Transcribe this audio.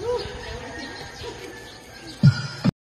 Whew.